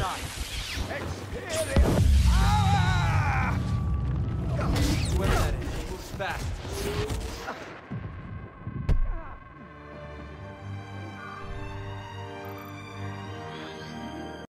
Experience. Ah! Whoever that is, he moves fast.